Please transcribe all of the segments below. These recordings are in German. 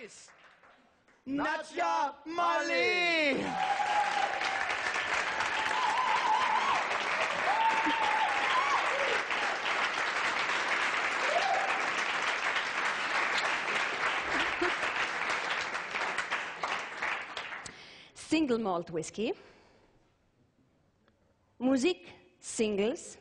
voice, Natya Mali. Single malt whiskey, music singles,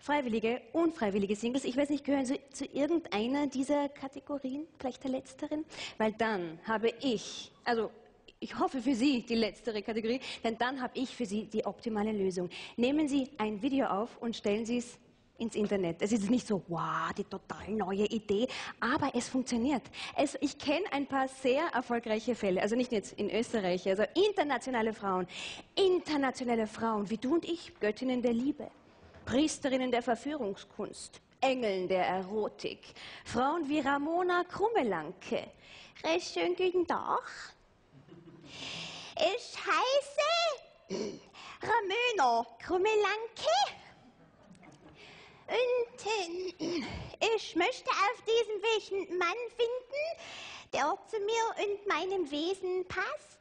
freiwillige, unfreiwillige Singles. Ich weiß nicht, gehören Sie zu irgendeiner dieser Kategorien, vielleicht der letzteren? Weil dann habe ich, also ich hoffe für Sie die letztere Kategorie, denn dann habe ich für Sie die optimale Lösung. Nehmen Sie ein Video auf und stellen Sie es ins Internet. Es ist nicht so, wow, die total neue Idee, aber es funktioniert. Es, ich kenne ein paar sehr erfolgreiche Fälle, also nicht jetzt in Österreich, also internationale Frauen, internationale Frauen wie du und ich, Göttinnen der Liebe, Priesterinnen der Verführungskunst, Engeln der Erotik, Frauen wie Ramona Krummelanke. Recht schönen guten Tag. Ich heiße Ramona Krummelanke. Und äh, ich möchte auf diesem Weg einen Mann finden, der zu mir und meinem Wesen passt.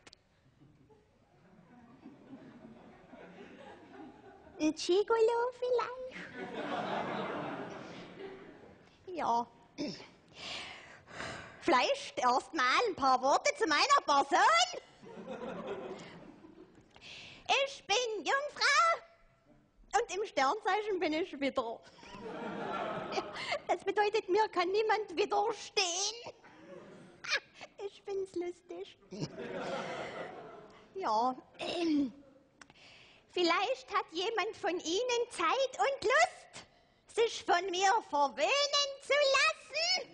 Ein Gigolo vielleicht? Ja. Vielleicht erst mal ein paar Worte zu meiner Person. Ich bin Jungfrau und im Sternzeichen bin ich Widder. Das bedeutet, mir kann niemand widerstehen. Ich find's lustig. Ja, vielleicht hat jemand von Ihnen Zeit und Lust, sich von mir verwöhnen zu lassen.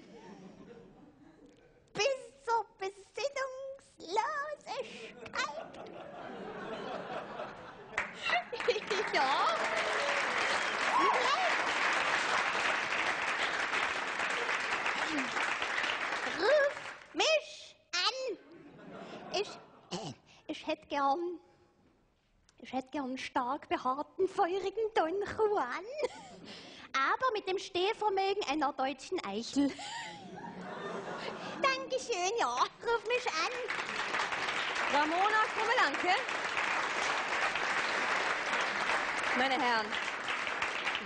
Bis zur Besinnungslosigkeit. ja. Ruf mich an. Ich, ich hätte gern, ich hätte gern einen stark behaarten, feurigen Don Juan. Aber mit dem Stehvermögen einer deutschen Eichel. Dankeschön, ja. Ruf mich an. Ramona Krummelanke. Meine Herren,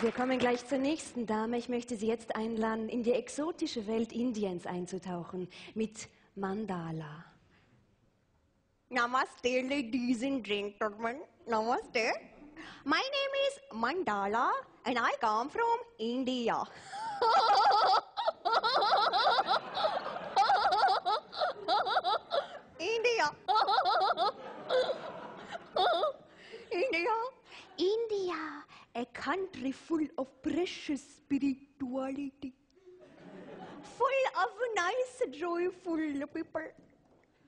wir kommen gleich zur nächsten Dame. Ich möchte Sie jetzt einladen, in die exotische Welt Indiens einzutauchen mit Mandala. Namaste, ladies and gentlemen. Namaste. My name is Mandala and I come from India. India. India. India, a country full of precious spirituality. Full of nice, joyful people.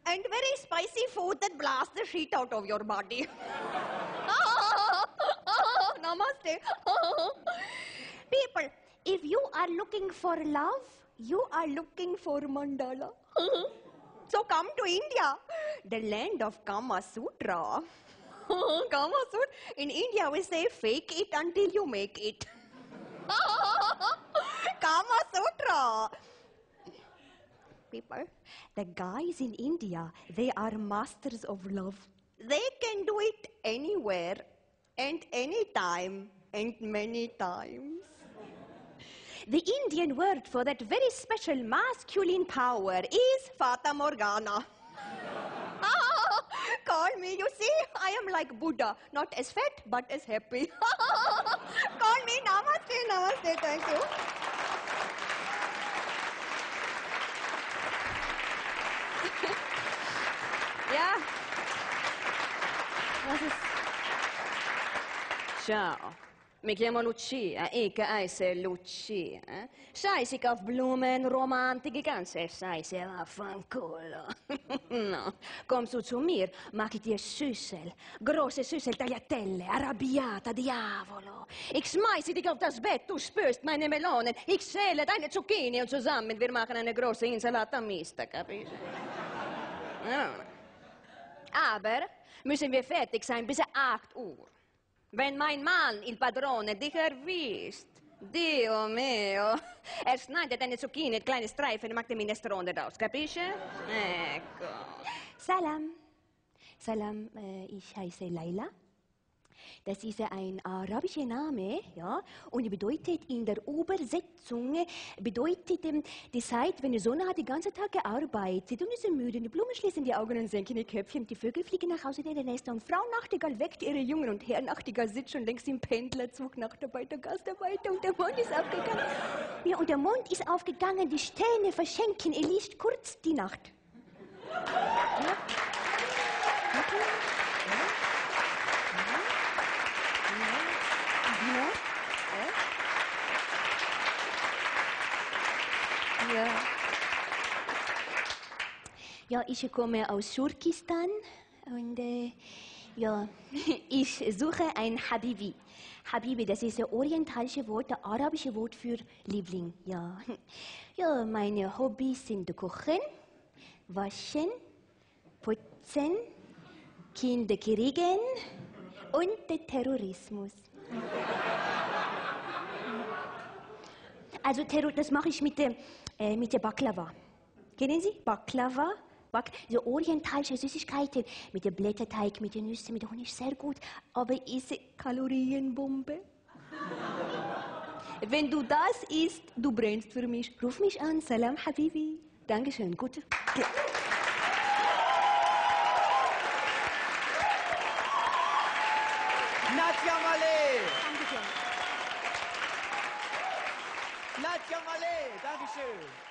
And very spicy food that blasts the shit out of your body. Namaste. People, if you are looking for love, you are looking for mandala. so come to India, the land of Kama Sutra. Kama Sutra. In India, we say fake it until you make it. Kama Sutra. People, the guys in India, they are masters of love. They can do it anywhere and anytime and many times. The Indian word for that very special masculine power is Fata Morgana. Ah, call me, you see, I am like Buddha, not as fat, but as happy. Call me, namaste, namaste, thank you. Ja. Was ist? Ciao. Mi chiamo Lucia, ich heiße Lucia. Eh? Sai, si kauf Blumen, romantische ganze sai, se la fanculo. no, kommst du zu mir, mach ich dir Süßel. Große Süßel, Tagliatelle, arrabbiata, diavolo. Ich schmeiße dich auf das Bett, du spürst meine Melonen. Ich schäle deine Zucchini und zusammen wir machen eine große Insalata mista, capisci? Ja. Aber müssen wir fertig sein bis 8 Uhr. Wenn mein Mann, il padrone, dich erwischt, Dio mio. Er schneidet eine Zucchini in kleine Streifen und macht die Minestrone daraus, capisce? Ecco. Salam. Salam, äh, ich heiße Laila. Das ist ein arabischer Name, ja, und bedeutet in der Übersetzung, bedeutet ähm, die Zeit, wenn die Sonne hat den ganzen Tag gearbeitet und ist müde, die Blumen schließen die Augen und senken die Köpfchen, die Vögel fliegen nach Hause in den Nester und Frau Nachtigall weckt ihre Jungen und Herr Nachtigall sitzt schon längst im Pendlerzug, Nachtarbeiter, Gastarbeiter und der Mond ist aufgegangen. Ja, und der Mond ist aufgegangen, die Sterne verschenken, er liest kurz die Nacht. Ja. Okay. Ja. Ja. Ja, ich komme aus Schurkistan und äh, ja, ich suche ein Habibi. Habibi, das ist ein orientalisches Wort, ein arabisches Wort für Liebling. Ja, ja meine Hobbys sind Kochen, Waschen, Putzen, Kinder kriegen und der Terrorismus. Also Terror, das mache ich mit der, äh, mit der Baklava. Kennen Sie Baklava? Bak so orientalische Süßigkeiten mit dem Blätterteig, mit den Nüssen, mit Honig, sehr gut. Aber ist Kalorienbombe. Wenn du das isst, du brennst für mich. Ruf mich an. Salam, Habibi. Dankeschön. Gute. Nadja Malé! Dankeschön. Nadja Malé, Dankeschön.